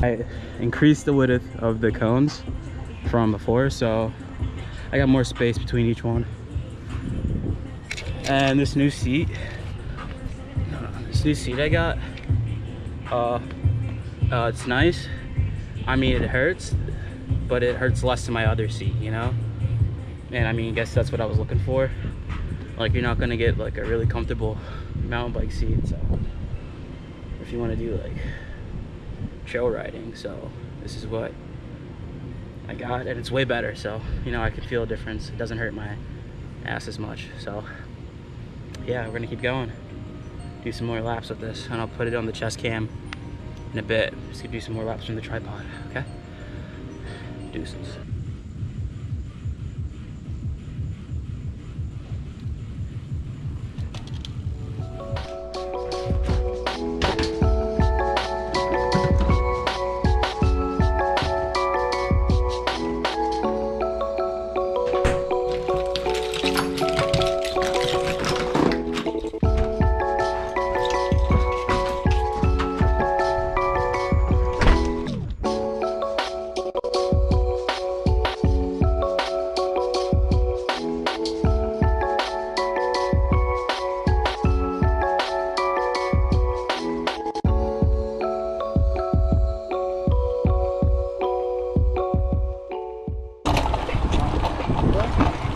I increased the width of the cones from before, so I got more space between each one. And this new seat, this new seat I got, uh, uh, it's nice. I mean, it hurts, but it hurts less than my other seat, you know? And I mean, I guess that's what I was looking for. Like, you're not gonna get like a really comfortable mountain bike seat, so if you wanna do like trail riding, so this is what I got, and it's way better, so, you know, I can feel a difference. It doesn't hurt my ass as much, so yeah, we're gonna keep going. Do some more laps with this, and I'll put it on the chest cam in a bit. Just gonna do some more laps from the tripod, okay? Deuces.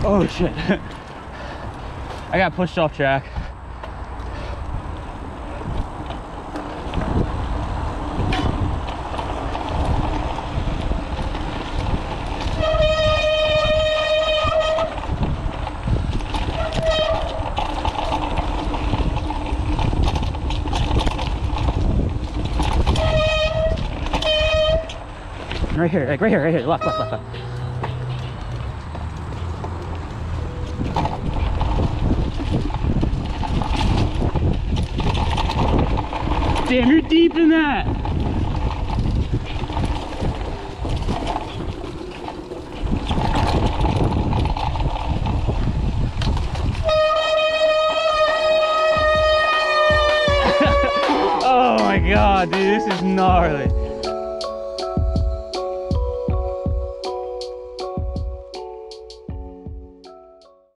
Oh shit. I got pushed off track. Right here, like right here, right here, left, left, left, left. Damn, you're deep in that. oh my god, dude, this is gnarly.